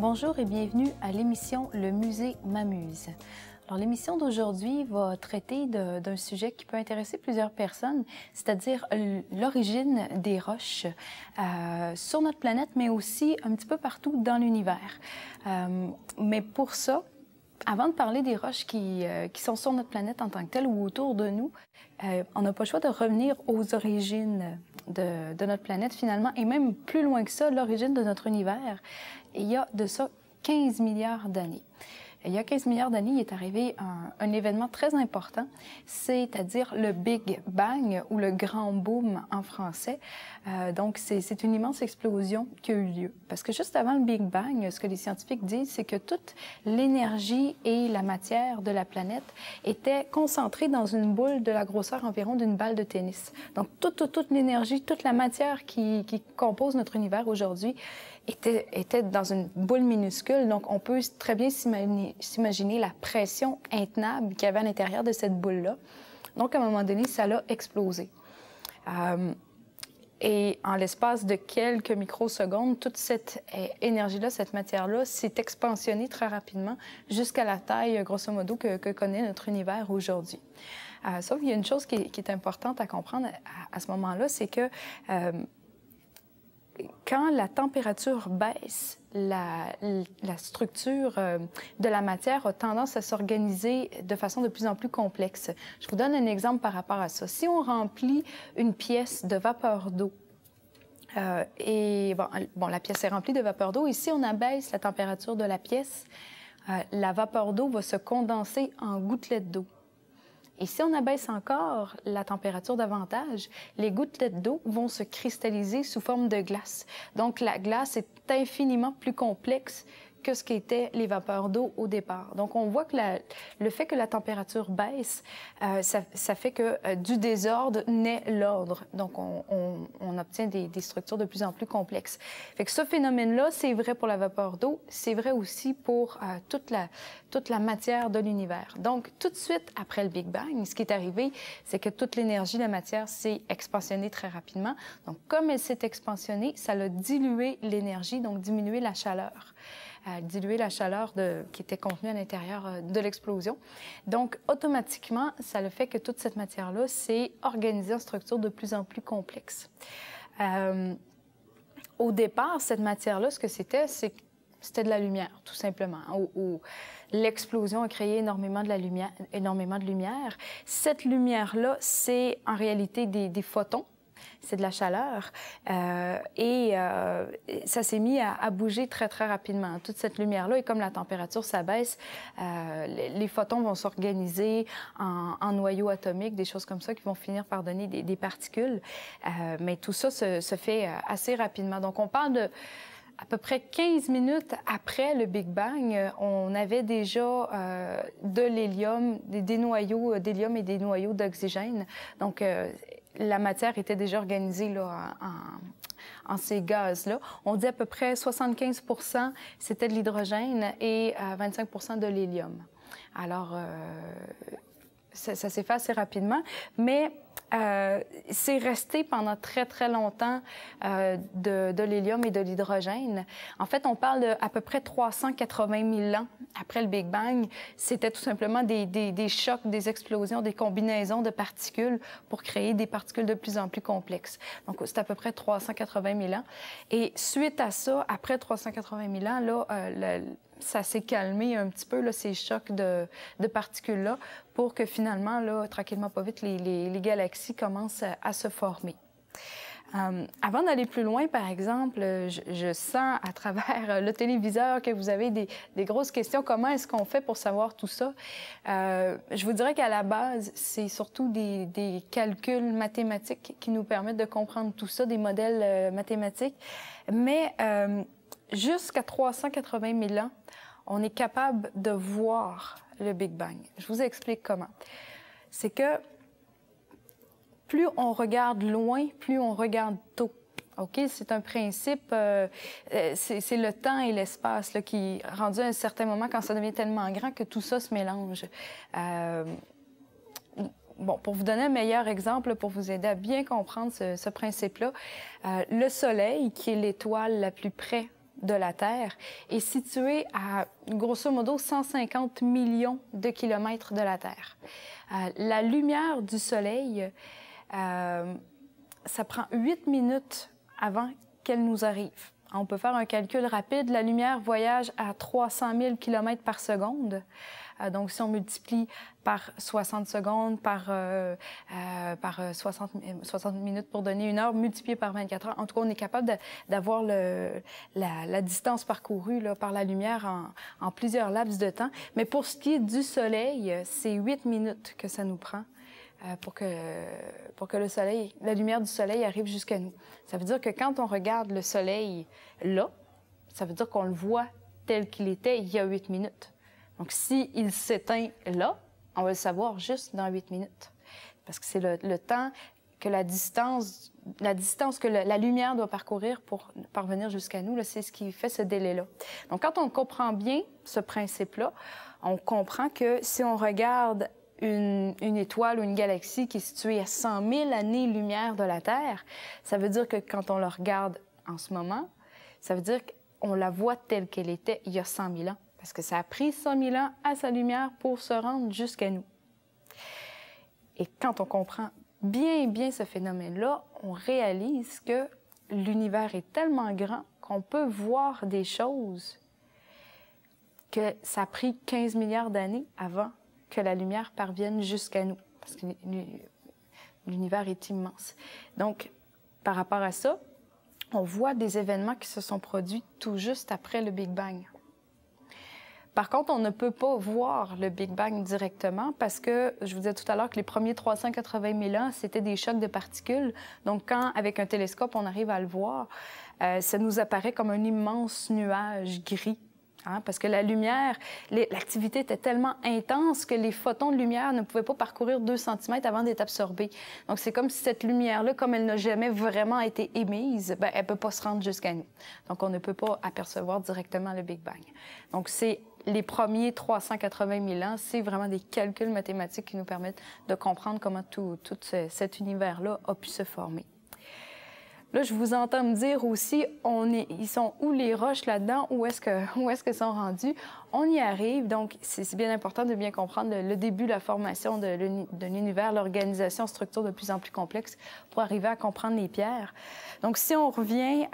Bonjour et bienvenue à l'émission Le musée m'amuse. Alors l'émission d'aujourd'hui va traiter d'un sujet qui peut intéresser plusieurs personnes, c'est-à-dire l'origine des roches euh, sur notre planète, mais aussi un petit peu partout dans l'univers. Euh, mais pour ça, avant de parler des roches qui, euh, qui, sont sur notre planète en tant que telle ou autour de nous, on n'a pas le choix de revenir aux origines de, notre planète finalement, et même plus loin que ça, l'origine de notre univers. il y a de ça 15 milliards d'années. Il y a 15 milliards d'années, il est arrivé un, un événement très important, c'est-à-dire le Big Bang ou le Grand Boom en français. Euh, donc, c'est une immense explosion qui a eu lieu. Parce que juste avant le Big Bang, ce que les scientifiques disent, c'est que toute l'énergie et la matière de la planète étaient concentrées dans une boule de la grosseur environ d'une balle de tennis. Donc, toute, toute, l'énergie, toute la matière qui compose notre univers aujourd'hui était, était dans une boule minuscule. Donc, on peut très bien s'imaginer la pression intenable qu'il y avait à l'intérieur de cette boule-là. Donc, à un moment donné, ça l'a explosé. Euh, et en l'espace de quelques microsecondes, toute cette énergie-là, cette matière-là, s'est expansionnée très rapidement jusqu'à la taille, grosso modo, que, connaît notre univers aujourd'hui. Euh, sauf qu'il y a une chose qui est, importante à comprendre à, ce moment-là, c'est que euh, quand la température baisse, la, structure euh, de la matière a tendance à s'organiser de façon de plus en plus complexe. Je vous donne un exemple par rapport à ça. Si on remplit une pièce de vapeur d'eau, euh, et bon, la pièce est remplie de vapeur d'eau, et si on abaisse la température de la pièce, euh, la vapeur d'eau va se condenser en gouttelettes d'eau. Et si on abaisse encore la température davantage, les gouttelettes d'eau vont se cristalliser sous forme de glace. Donc la glace est infiniment plus complexe que ce qu'étaient les vapeurs d'eau au départ. Donc, on voit que le fait que la température baisse, euh, ça, fait que euh, du désordre naît l'ordre. Donc, on, obtient des, des, structures de plus en plus complexes. Fait que ce phénomène-là, c'est vrai pour la vapeur d'eau, c'est vrai aussi pour euh, toute, la, toute la matière de l'univers. Donc, tout de suite après le Big Bang, ce qui est arrivé, c'est que toute l'énergie de la matière s'est expansionnée très rapidement. Donc, comme elle s'est expansionnée, ça a dilué l'énergie, donc diminué la chaleur à diluer la chaleur qui était contenue à l'intérieur euh, de l'explosion. Donc, automatiquement, ça le fait que toute cette matière-là s'est organisée en structure de plus en plus complexe. Euh, au départ, cette matière-là, ce que c'était, c'est c'était de la lumière, tout simplement. Où, où l'explosion a créé énormément de la lumière, énormément de lumière. Cette lumière-là, c'est en réalité des photons c'est de la chaleur. Euh, et euh, ça s'est mis à, à, bouger très, très rapidement. Toute cette lumière-là, et comme la température s'abaisse, euh, les, photons vont s'organiser en, en, noyaux atomiques, des choses comme ça qui vont finir par donner des, des particules. Euh, mais tout ça se, se, fait euh, assez rapidement. Donc, on parle de à peu près 15 minutes après le Big Bang, on avait déjà euh, de l'hélium, des, des, noyaux d'hélium et des noyaux d'oxygène. Donc, euh, la matière était déjà organisée là, en, ces gaz-là. On dit à peu près 75% c'était de l'hydrogène et 25% euh, de l'hélium. Alors, euh, ça, fait assez rapidement, mais euh, c'est resté pendant très, très longtemps euh, de, de l'hélium et de l'hydrogène. En fait, on parle de à peu près 380 000 ans après le Big Bang. C'était tout simplement des, des, des, chocs, des explosions, des combinaisons de particules pour créer des particules de plus en plus complexes. Donc, c'est à peu près 380 000 ans. Et suite à ça, après 380 000 ans, là, euh, le, ça s'est calmé un petit peu, ces chocs de, particules-là, pour que finalement, là, tranquillement, pas vite, les, galaxies commencent à se former. Euh, avant d'aller plus loin, par exemple, je, je, sens à travers le téléviseur que vous avez des, des grosses questions. Comment est-ce qu'on fait pour savoir tout ça? Euh, je vous dirais qu'à la base, c'est surtout des, des, calculs mathématiques qui nous permettent de comprendre tout ça, des modèles euh, mathématiques. Mais euh, jusqu'à 380 000 ans, on est capable de voir le Big Bang. Je vous explique comment. C'est que plus on regarde loin, plus on regarde tôt. OK? C'est un principe, euh, euh c'est le temps et l'espace qui, rendu à un certain moment, quand ça devient tellement grand, que tout ça se mélange. Euh, bon, pour vous donner un meilleur exemple, pour vous aider à bien comprendre ce, principe-là, le Soleil, qui est l'étoile la plus près de la Terre est situé à grosso modo 150 millions de kilomètres de la Terre. La lumière du Soleil, euh, ça prend 8 minutes avant qu'elle nous arrive. On peut faire un calcul rapide. La lumière voyage à 300 000 km par seconde. Euh, donc, si on multiplie par 60 secondes, par, euh, par 60, 60, minutes pour donner une heure, multiplié par 24 heures, en tout cas, on est capable d'avoir la, distance parcourue par la lumière en, en plusieurs laps de temps. Mais pour ce qui est du Soleil, c'est 8 minutes que ça nous prend pour que, pour que la lumière du soleil arrive jusqu'à nous. Ça veut dire que quand on regarde le soleil là, ça veut dire qu'on le voit tel qu'il était il y a huit minutes. Donc, s'il s'éteint là, on va le savoir juste dans huit minutes. Parce que c'est le, temps que la distance, la distance que la lumière doit parcourir pour parvenir jusqu'à nous, c'est ce qui fait ce délai-là. Donc, quand on comprend bien ce principe-là, on comprend que si on regarde une, étoile ou une galaxie qui est située à 100 000 années-lumière de la Terre, ça veut dire que quand on la regarde en ce moment, ça veut dire qu'on la voit telle qu'elle était il y a 100 000 ans, parce que ça a pris 100 000 ans à sa lumière pour se rendre jusqu'à nous. Et quand on comprend bien, bien ce phénomène-là, on réalise que l'univers est tellement grand qu'on peut voir des choses que ça a pris 15 milliards d'années avant que la lumière parvienne jusqu'à nous, parce que l'univers est immense. Donc, par rapport à ça, on voit des événements qui se sont produits tout juste après le Big Bang. Par contre, on ne peut pas voir le Big Bang directement parce que, je vous disais tout à l'heure que les premiers 380 000 ans, c'était des chocs de particules. Donc, quand, avec un télescope, on arrive à le voir, euh, ça nous apparaît comme un immense nuage gris Hein, parce que la lumière, l'activité était tellement intense que les photons de lumière ne pouvaient pas parcourir 2 cm avant d'être absorbés. Donc, c'est comme si cette lumière-là, comme elle n'a jamais vraiment été émise, ben, elle ne peut pas se rendre jusqu'à nous. Donc, on ne peut pas apercevoir directement le Big Bang. Donc, c'est les premiers 380 000 ans, c'est vraiment des calculs mathématiques qui nous permettent de comprendre comment tout cet univers-là a pu se former. Là, je vous entends me dire aussi, on est, ils sont où les roches là-dedans? Où est-ce que, sont rendus? On y arrive. Donc, c'est bien important de bien comprendre le, début, la formation de, l'univers, l'organisation, structure de plus en plus complexe pour arriver à comprendre les pierres. Donc, si on revient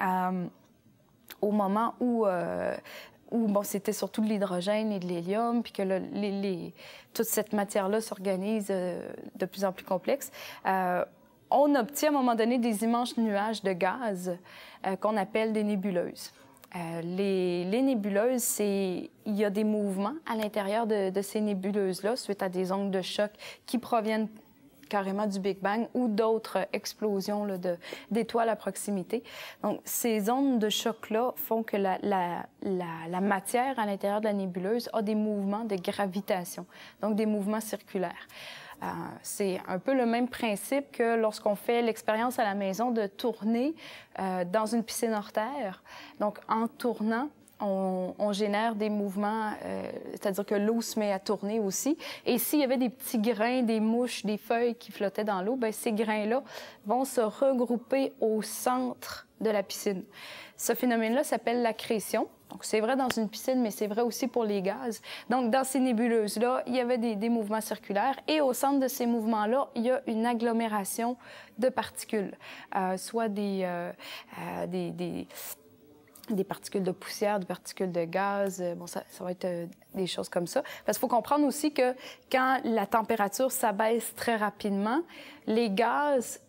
au moment où euh, où bon, c'était surtout de l'hydrogène et de l'hélium, puis que toute cette matière-là s'organise euh, de plus en plus complexe. Euh, on obtient à un moment donné des immenses nuages de gaz euh, qu'on appelle des nébuleuses. Euh, les, nébuleuses, il y a des mouvements à l'intérieur de, ces nébuleuses-là suite à des ondes de choc qui proviennent carrément du Big Bang ou d'autres explosions d'étoiles à proximité. Donc, ces ondes de choc-là font que la matière à l'intérieur de la nébuleuse a des mouvements de gravitation, donc des mouvements circulaires. Euh, c'est un peu le même principe que lorsqu'on fait l'expérience à la maison de tourner euh, dans une piscine hors terre. Donc, en tournant, on, génère des mouvements, euh, c'est-à-dire que l'eau se met à tourner aussi. Et s'il y avait des petits grains, des mouches, des feuilles qui flottaient dans l'eau, ben ces grains-là vont se regrouper au centre de la piscine. Ce phénomène-là s'appelle l'accrétion. Donc, c'est vrai dans une piscine, mais c'est vrai aussi pour les gaz. Donc, dans ces nébuleuses-là, il y avait des, mouvements circulaires et au centre de ces mouvements-là, il y a une agglomération de particules, euh, soit des, euh, euh, des, des des particules de poussière, des particules de gaz. Bon, ça, ça va être des choses comme ça. Parce qu'il faut comprendre aussi que quand la température s'abaisse très rapidement, les gaz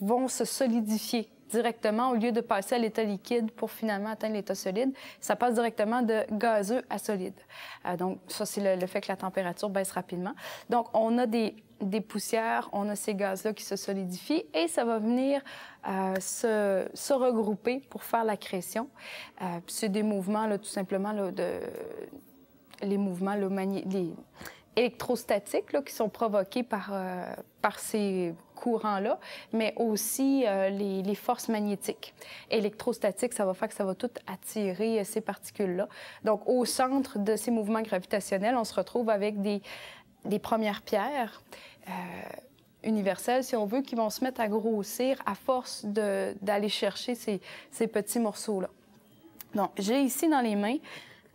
vont se solidifier directement, au lieu de passer à l'état liquide pour finalement atteindre l'état solide, ça passe directement de gazeux à solide. Euh, donc, ça, c'est le, fait que la température baisse rapidement. Donc, on a des, des poussières, on a ces gaz-là qui se solidifient et ça va venir euh, se, regrouper pour faire la création. Euh, c'est des mouvements, là, tout simplement, de, les mouvements, électrostatiques là, qui sont provoqués par, euh, par ces courants-là, mais aussi euh, les, forces magnétiques. Électrostatiques, ça va faire que ça va tout attirer euh, ces particules-là. Donc, au centre de ces mouvements gravitationnels, on se retrouve avec des, des premières pierres universelles, si on veut, qui vont se mettre à grossir à force d'aller chercher ces, ces petits morceaux-là. Donc, j'ai ici dans les mains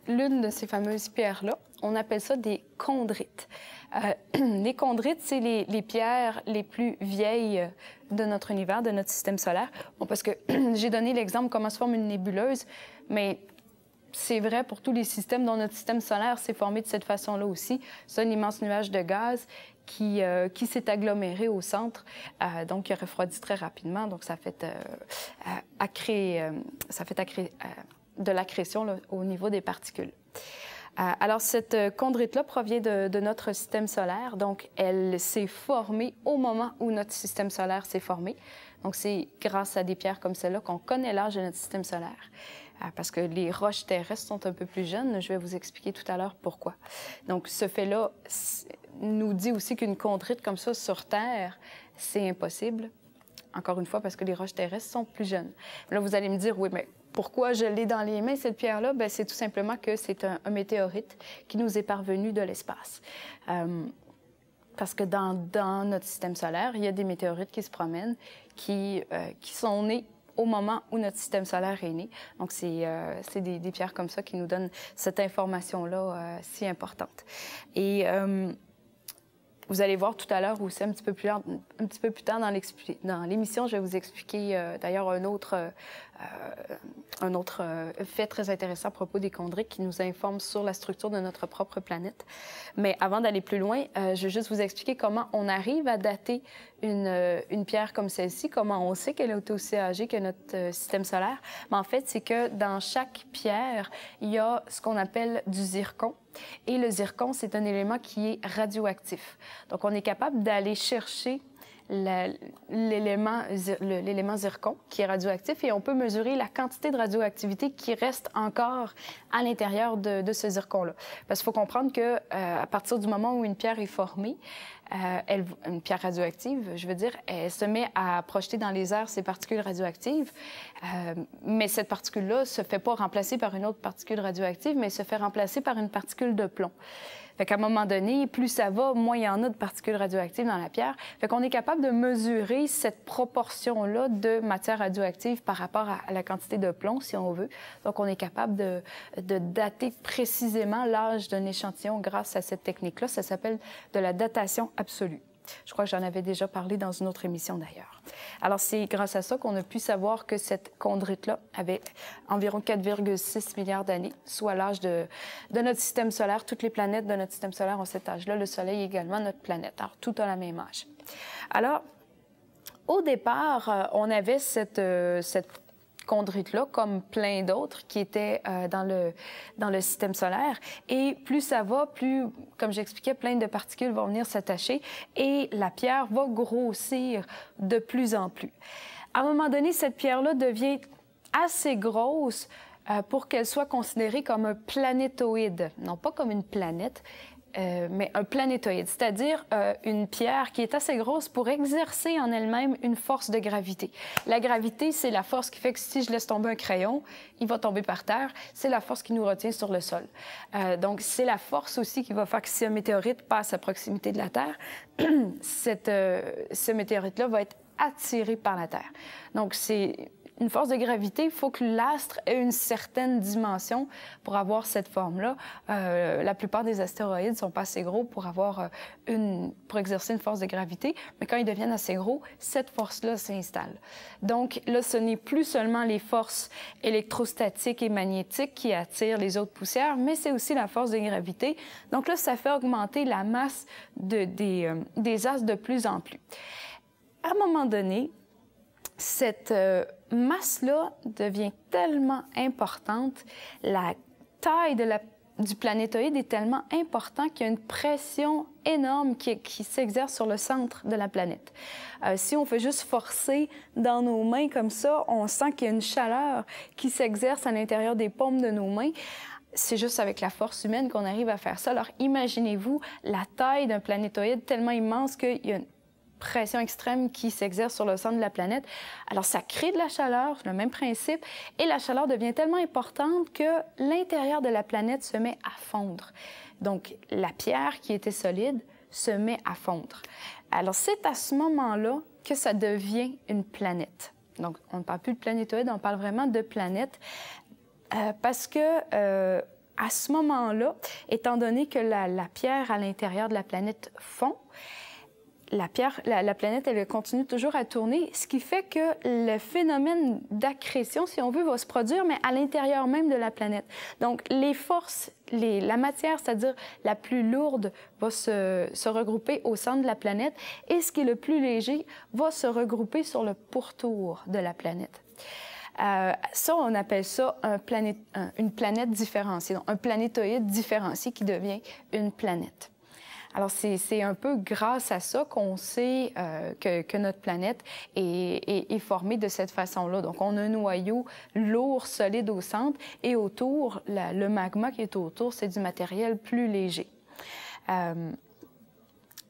l'une de ces fameuses pierres-là. On appelle ça des chondrites. Euh, les chondrites, c'est les, pierres les plus vieilles de notre univers, de notre système solaire. Bon, parce que j'ai donné l'exemple comment se forme une nébuleuse, mais c'est vrai pour tous les systèmes dont notre système solaire s'est formé de cette façon-là aussi. C'est un immense nuage de gaz qui, euh, qui s'est aggloméré au centre, euh, donc qui a refroidi très rapidement. Donc, ça fait, ça fait de l'accrétion au niveau des particules. Euh, alors, cette chondrite-là provient de, notre système solaire. Donc, elle s'est formée au moment où notre système solaire s'est formé. Donc, c'est grâce à des pierres comme celle-là qu'on connaît l'âge de notre système solaire. Euh, parce que les roches terrestres sont un peu plus jeunes. Je vais vous expliquer tout à l'heure pourquoi. Donc, ce fait-là nous dit aussi qu'une chondrite comme ça sur Terre, c'est impossible. Encore une fois, parce que les roches terrestres sont plus jeunes. Là, vous allez me dire, oui, mais pourquoi je l'ai dans les mains, cette pierre-là? Ben, c'est tout simplement que c'est un, météorite qui nous est parvenu de l'espace. Euh, parce que dans, notre système solaire, il y a des météorites qui se promènent, qui, euh, sont nés au moment où notre système solaire est né. Donc, c'est euh, des, des, pierres comme ça qui nous donnent cette information-là si importante. Et vous allez voir tout à l'heure aussi un petit peu plus, un petit peu plus tard dans l'émission, je vais vous expliquer euh, d'ailleurs un autre, euh, un autre euh, fait très intéressant à propos des chondrites qui nous informe sur la structure de notre propre planète. Mais avant d'aller plus loin, je vais juste vous expliquer comment on arrive à dater une, une pierre comme celle-ci, comment on sait qu'elle est aussi âgée que notre système solaire. Mais en fait, c'est que dans chaque pierre, il y a ce qu'on appelle du zircon. Et le zircon, c'est un élément qui est radioactif. Donc, on est capable d'aller chercher l'élément zircon qui est radioactif et on peut mesurer la quantité de radioactivité qui reste encore à l'intérieur de, ce zircon-là. Parce qu'il faut comprendre que euh, à partir du moment où une pierre est formée, euh, une pierre radioactive, je veux dire, elle se met à projeter dans les airs ces particules radioactives, euh, mais cette particule-là se fait pas remplacer par une autre particule radioactive, mais se fait remplacer par une particule de plomb. Fait qu'à un moment donné, plus ça va, moins il y en a de particules radioactives dans la pierre. Fait qu'on est capable de mesurer cette proportion-là de matière radioactive par rapport à la quantité de plomb, si on veut. Donc, on est capable de, de dater précisément l'âge d'un échantillon grâce à cette technique-là. Ça s'appelle de la datation absolue. Je crois que j'en avais déjà parlé dans une autre émission d'ailleurs. Alors, c'est grâce à ça qu'on a pu savoir que cette chondrite-là avait environ 4,6 milliards d'années, soit l'âge de, notre système solaire. Toutes les planètes de notre système solaire ont cet âge-là. Le Soleil également, notre planète. Alors, tout a la même âge. Alors, au départ, euh, on avait cette, euh, cette chondrite-là, comme plein d'autres qui étaient euh, dans, le, dans le système solaire. Et plus ça va, plus, comme j'expliquais, plein de particules vont venir s'attacher et la pierre va grossir de plus en plus. À un moment donné, cette pierre-là devient assez grosse euh, pour qu'elle soit considérée comme un planétoïde, non pas comme une planète, euh, mais un planétoïde, c'est-à-dire euh, une pierre qui est assez grosse pour exercer en elle-même une force de gravité. La gravité, c'est la force qui fait que si je laisse tomber un crayon, il va tomber par terre. C'est la force qui nous retient sur le sol. Euh, donc, c'est la force aussi qui va faire que si un météorite passe à proximité de la Terre, cette, ce météorite-là va être attiré par la Terre. Donc, c'est une force de gravité, il faut que l'astre ait une certaine dimension pour avoir cette forme-là. Euh, la plupart des astéroïdes sont pas assez gros pour avoir euh, une, pour exercer une force de gravité, mais quand ils deviennent assez gros, cette force-là s'installe. Donc là, ce n'est plus seulement les forces électrostatiques et magnétiques qui attirent les autres poussières, mais c'est aussi la force de gravité. Donc là, ça fait augmenter la masse euh, des astres de plus en plus. À un moment donné, cette masse-là devient tellement importante, la taille de la, du planétoïde est tellement importante qu'il y a une pression énorme qui, qui s'exerce sur le centre de la planète. Euh, si on fait juste forcer dans nos mains comme ça, on sent qu'il y a une chaleur qui s'exerce à l'intérieur des paumes de nos mains c'est juste avec la force humaine qu'on arrive à faire ça. Alors imaginez-vous la taille d'un planétoïde tellement immense qu'il y a une pression extrême qui s'exerce sur le centre de la planète. Alors, ça crée de la chaleur, le même principe, et la chaleur devient tellement importante que l'intérieur de la planète se met à fondre. Donc, la pierre qui était solide se met à fondre. Alors, c'est à ce moment-là que ça devient une planète. Donc, on ne parle plus de planétoïde, on parle vraiment de planète parce que à ce moment-là, étant donné que la, pierre à l'intérieur de la planète fond, la, pierre, la, planète, elle continue toujours à tourner, ce qui fait que le phénomène d'accrétion, si on veut, va se produire, mais à l'intérieur même de la planète. Donc, les forces, les, la matière, c'est-à-dire la plus lourde, va se, se, regrouper au centre de la planète, et ce qui est le plus léger va se regrouper sur le pourtour de la planète. Euh, ça, on appelle ça un planète, une planète différenciée, donc un planétoïde différencié qui devient une planète. Alors, c'est un peu grâce à ça qu'on sait euh, que, que, notre planète est, est, formée de cette façon-là. Donc, on a un noyau lourd, solide au centre, et autour, le magma qui est autour, c'est du matériel plus léger. Euh,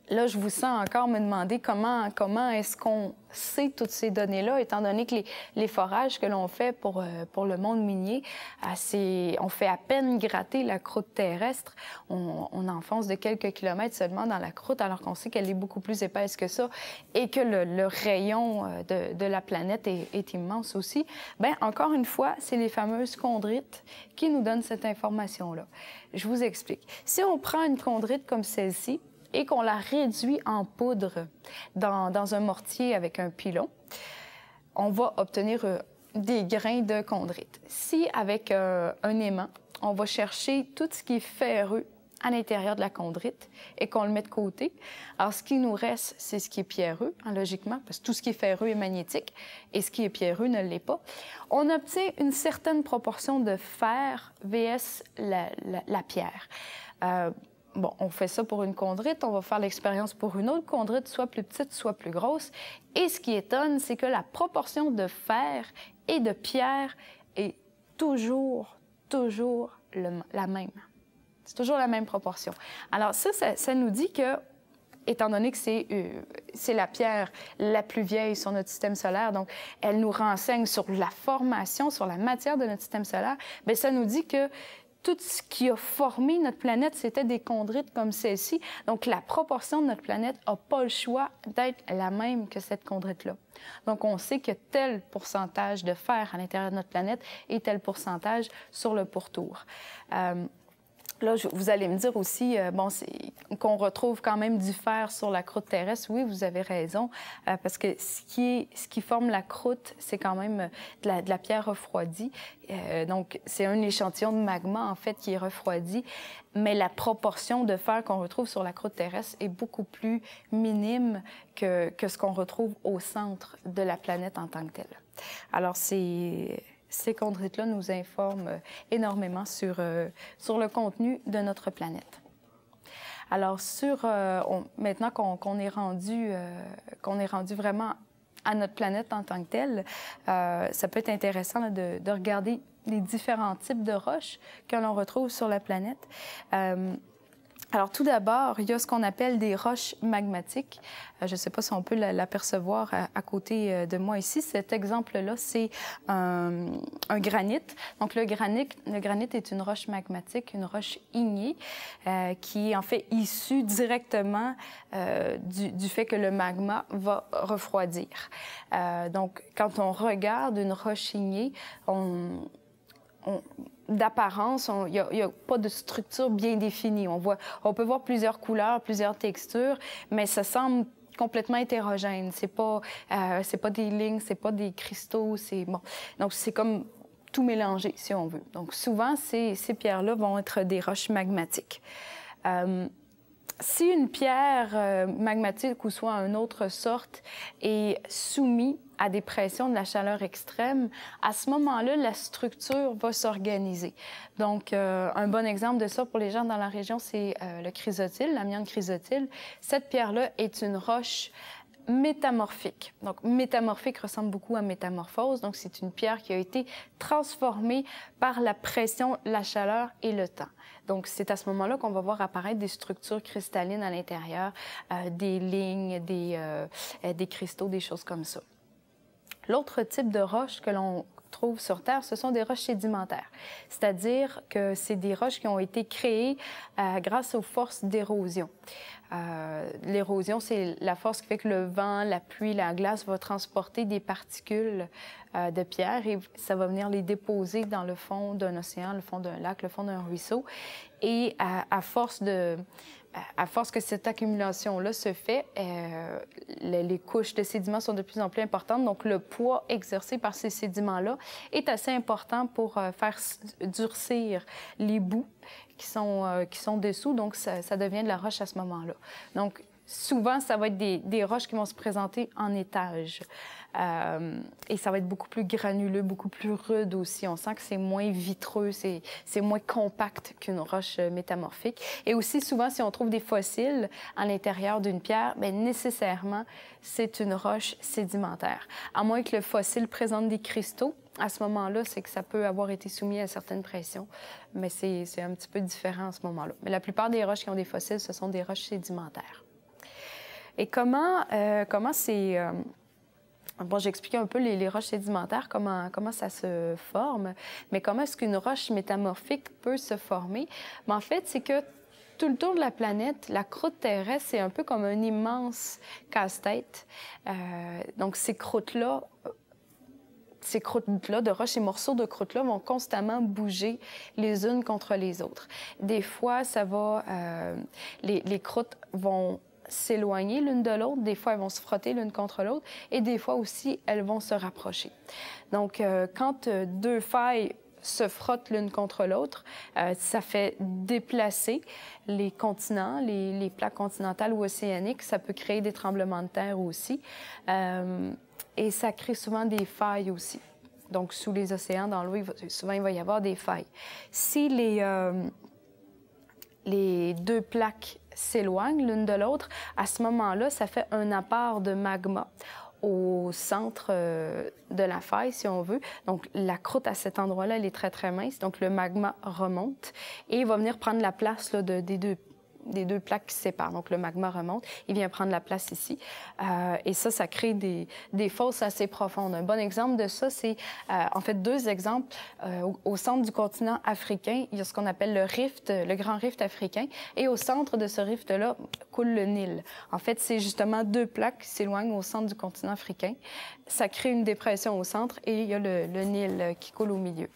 là, je vous sens encore me demander comment, comment est-ce qu'on sait toutes ces données-là, étant donné que les, les forages que l'on fait pour, euh, pour le monde minier, assez, on fait à peine gratter la croûte terrestre. On, on, enfonce de quelques kilomètres seulement dans la croûte, alors qu'on sait qu'elle est beaucoup plus épaisse que ça et que le, le rayon euh, de, de, la planète est, est immense aussi. Bien, encore une fois, c'est les fameuses chondrites qui nous donnent cette information-là. Je vous explique. Si on prend une chondrite comme celle-ci, et qu'on la réduit en poudre dans, un mortier avec un pilon, on va obtenir euh, des grains de chondrite. Si avec euh, un aimant, on va chercher tout ce qui est ferreux à l'intérieur de la chondrite et qu'on le met de côté. Alors, ce qui nous reste, c'est ce qui est pierreux, hein, logiquement, parce que tout ce qui est ferreux est magnétique et ce qui est pierreux ne l'est pas. On obtient une certaine proportion de fer vs la pierre. Euh, bon, on fait ça pour une chondrite, on va faire l'expérience pour une autre chondrite, soit plus petite, soit plus grosse. Et ce qui étonne, c'est que la proportion de fer et de pierre est toujours, toujours la même. C'est toujours la même proportion. Alors ça, ça, nous dit que, étant donné que c'est euh, la pierre la plus vieille sur notre système solaire, donc elle nous renseigne sur la formation, sur la matière de notre système solaire, bien, ça nous dit que tout ce qui a formé notre planète, c'était des chondrites comme celle-ci. Donc, la proportion de notre planète n'a pas le choix d'être la même que cette chondrite-là. Donc, on sait que tel pourcentage de fer à l'intérieur de notre planète et tel pourcentage sur le pourtour. Euh, Là, vous allez me dire aussi, euh, bon, qu'on retrouve quand même du fer sur la croûte terrestre. Oui, vous avez raison, euh, parce que ce qui, forme la croûte, c'est quand même de la, de la pierre refroidie. Euh, donc, c'est un échantillon de magma, en fait, qui est refroidi. Mais la proportion de fer qu'on retrouve sur la croûte terrestre est beaucoup plus minime que, que ce qu'on retrouve au centre de la planète en tant que telle. Alors, c'est ces chondrites-là nous informent euh, énormément sur, euh, sur le contenu de notre planète. Alors, sur, euh, maintenant qu'on est, rendu, qu'on est rendu vraiment à notre planète en tant que telle, ça peut être intéressant de, regarder les différents types de roches que l'on retrouve sur la planète. Alors, tout d'abord, il y a ce qu'on appelle des roches magmatiques. Euh, je ne sais pas si on peut l'apercevoir à, côté euh, de moi ici. Cet exemple-là, c'est un, granit. Donc, le granit, le granit est une roche magmatique, une roche ignée, euh, qui est en fait issue directement du, du, fait que le magma va refroidir. donc, quand on regarde une roche ignée, on d'apparence, il n'y a, pas de structure bien définie. On, voit, on peut voir plusieurs couleurs, plusieurs textures, mais ça semble complètement hétérogène. C'est pas, euh, pas des lignes, c'est pas des cristaux, c'est bon. Donc c'est comme tout mélangé, si on veut. Donc souvent, ces, ces pierres-là vont être des roches magmatiques. Euh, si une pierre euh, magmatique ou soit une autre sorte est soumise à des pressions de la chaleur extrême, à ce moment-là, la structure va s'organiser. Donc, euh, un bon exemple de ça pour les gens dans la région, c'est euh, le chrysotile, l'amiante chrysotile. Cette pierre-là est une roche métamorphique. Donc, métamorphique ressemble beaucoup à métamorphose. Donc, c'est une pierre qui a été transformée par la pression, la chaleur et le temps. Donc, c'est à ce moment-là qu'on va voir apparaître des structures cristallines à l'intérieur, euh, des lignes, des, euh, des cristaux, des choses comme ça. L'autre type de roche que l'on trouve sur Terre, ce sont des roches sédimentaires. C'est-à-dire que c'est des roches qui ont été créées euh, grâce aux forces d'érosion. Euh, l'érosion, c'est la force qui fait que le vent, la pluie, la glace va transporter des particules euh, de pierre et ça va venir les déposer dans le fond d'un océan, le fond d'un lac, le fond d'un ruisseau. Et à, force de, à force que cette accumulation-là se fait, euh, les, couches de sédiments sont de plus en plus importantes. Donc, le poids exercé par ces sédiments-là est assez important pour faire durcir les bouts qui sont, euh, qui sont dessous, donc ça, ça, devient de la roche à ce moment-là. Donc, souvent, ça va être des, des, roches qui vont se présenter en étage. Euh, et ça va être beaucoup plus granuleux, beaucoup plus rude aussi. On sent que c'est moins vitreux, c'est moins compact qu'une roche métamorphique. Et aussi, souvent, si on trouve des fossiles à l'intérieur d'une pierre, bien, nécessairement, c'est une roche sédimentaire. À moins que le fossile présente des cristaux, à ce moment-là, c'est que ça peut avoir été soumis à certaines pressions, mais c'est un petit peu différent à ce moment-là. Mais la plupart des roches qui ont des fossiles, ce sont des roches sédimentaires. Et comment, euh, comment c'est... Euh, bon, j'ai expliqué un peu les, roches sédimentaires, comment, comment ça se forme, mais comment est-ce qu'une roche métamorphique peut se former? Mais en fait, c'est que tout le tour de la planète, la croûte terrestre, c'est un peu comme un immense casse-tête. Euh, donc, ces croûtes-là ces croûtes-là, de roches, ces morceaux de croûte-là vont constamment bouger les unes contre les autres. Des fois, ça va, euh, les, les croûtes vont s'éloigner l'une de l'autre, des fois elles vont se frotter l'une contre l'autre, et des fois aussi elles vont se rapprocher. Donc, euh, quand euh, deux failles se frottent l'une contre l'autre, euh, ça fait déplacer les continents, les, plaques continentales ou océaniques. Ça peut créer des tremblements de terre aussi. Et ça crée souvent des failles aussi. Donc, sous les océans, dans l'eau, souvent, il va y avoir des failles. Si les, les deux plaques s'éloignent l'une de l'autre, à ce moment-là, ça fait un apport de magma au centre euh, de la faille, si on veut. Donc, la croûte à cet endroit-là, elle est très, très mince. Donc, le magma remonte et va venir prendre la place de, des deux des deux plaques qui séparent. Donc, le magma remonte, il vient prendre la place ici. Euh, et ça, ça crée des, des fosses assez profondes. Un bon exemple de ça, c'est euh, en fait deux exemples. Euh, au, au, centre du continent africain, il y a ce qu'on appelle le rift, le grand rift africain. Et au centre de ce rift-là coule le Nil. En fait, c'est justement deux plaques qui s'éloignent au centre du continent africain. Ça crée une dépression au centre et il y a le, Nil qui coule au milieu.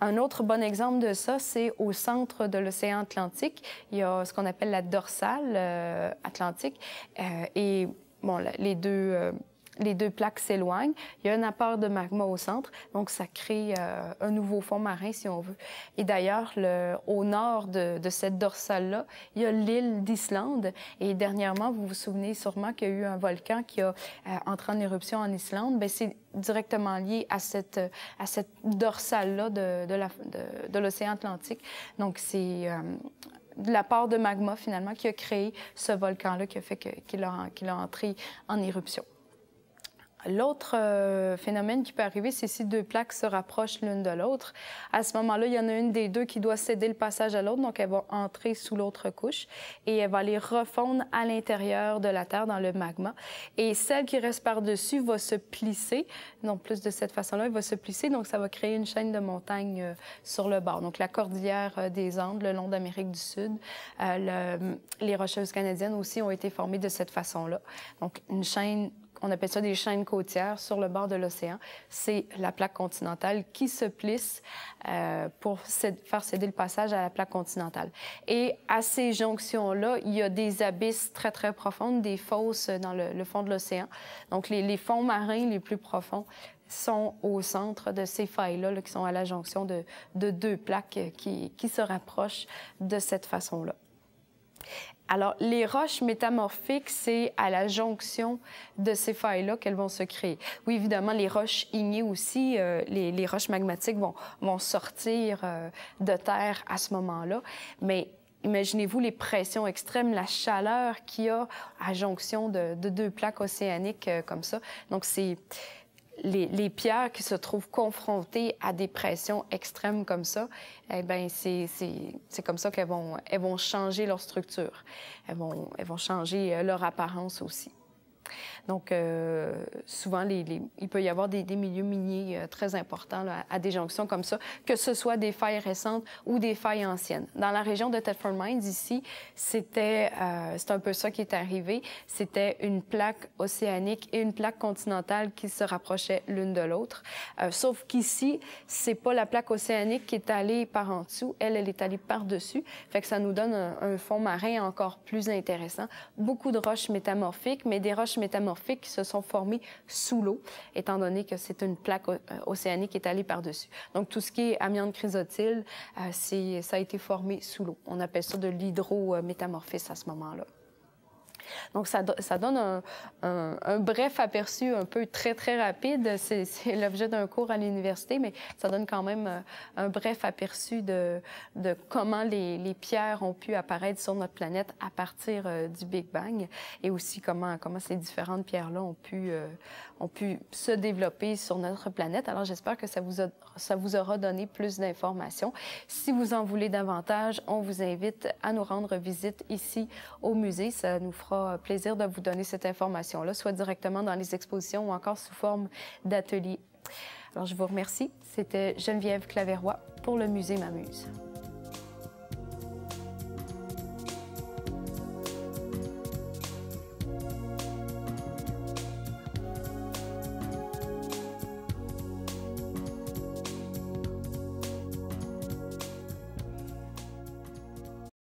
Un autre bon exemple de ça, c'est au centre de l'océan Atlantique. Il y a ce qu'on appelle la dorsale euh, atlantique. Euh, et bon, les deux euh, les deux plaques s'éloignent. Il y a un apport de magma au centre, donc ça crée euh, un nouveau fond marin, si on veut. Et d'ailleurs, au nord de, cette dorsale-là, il y a l'île d'Islande. Et dernièrement, vous vous souvenez sûrement qu'il y a eu un volcan qui a euh, entré en éruption en Islande. Bien, c'est directement lié à cette, dorsale-là de, l'océan Atlantique. Donc, c'est de la de magma, finalement, qui a créé ce volcan-là, qui a fait qu'il a, a entré en éruption. L'autre euh, phénomène qui peut arriver, c'est si deux plaques se rapprochent l'une de l'autre. À ce moment-là, il y en a une des deux qui doit céder le passage à l'autre, donc elle va entrer sous l'autre couche et elle va aller refondre à l'intérieur de la Terre dans le magma. Et celle qui reste par-dessus va se plisser, non plus de cette façon-là, elle va se plisser, donc ça va créer une chaîne de montagnes euh, sur le bord. Donc la cordillère euh, des Andes, le long d'Amérique du Sud, le, les Rocheuses canadiennes aussi ont été formées de cette façon-là. Donc une chaîne on appelle ça des chaînes côtières sur le bord de l'océan. C'est la plaque continentale qui se plisse euh, pour faire céder le passage à la plaque continentale. Et à ces jonctions-là, il y a des abysses très, très profondes, des fosses dans le, fond de l'océan. Donc, les, fonds marins les plus profonds sont au centre de ces failles-là, qui sont à la jonction de, deux plaques qui, qui se rapprochent de cette façon-là. Alors, les roches métamorphiques, c'est à la jonction de ces failles-là qu'elles vont se créer. Oui, évidemment, les roches ignées aussi, euh, les, les, roches magmatiques vont, vont sortir euh, de terre à ce moment-là, mais Imaginez-vous les pressions extrêmes, la chaleur qu'il y a à jonction de, de deux plaques océaniques euh, comme ça. Donc, c'est les, pierres qui se trouvent confrontées à des pressions extrêmes comme ça, eh bien, c'est comme ça qu'elles vont, elles vont changer leur structure. Elles vont, elles vont changer euh, leur apparence aussi. Donc, euh, souvent, il peut y avoir des, milieux miniers euh, très importants à des jonctions comme ça, que ce soit des failles récentes ou des failles anciennes. Dans la région de Thetford Mines, ici, c'était euh, un peu ça qui est arrivé. C'était une plaque océanique et une plaque continentale qui se rapprochaient l'une de l'autre. sauf qu'ici, c'est pas la plaque océanique qui est allée par en dessous, elle, elle est allée par-dessus. Fait que ça nous donne un, un fond marin encore plus intéressant. Beaucoup de roches métamorphiques, mais des roches métamorphiques qui se sont formées sous l'eau, étant donné que c'est une plaque euh, océanique allée par-dessus. Donc, tout ce qui est amiante chrysotile, euh, ça a été formé sous l'eau. On appelle ça de l'hydrométamorphisme à ce moment-là. Donc, ça, donne un, bref aperçu un peu très, très rapide. C'est l'objet d'un cours à l'université, mais ça donne quand même euh, un bref aperçu de, comment les, pierres ont pu apparaître sur notre planète à partir euh, du Big Bang et aussi comment, comment ces différentes pierres-là ont, pu euh, ont pu se développer sur notre planète. Alors, j'espère que ça vous, ça vous aura donné plus d'informations. Si vous en voulez davantage, on vous invite à nous rendre visite ici au musée. Ça nous fera plaisir de vous donner cette information-là, soit directement dans les expositions ou encore sous forme d'atelier. Alors, je vous remercie. C'était Geneviève Claveroy pour le Musée Mamuse.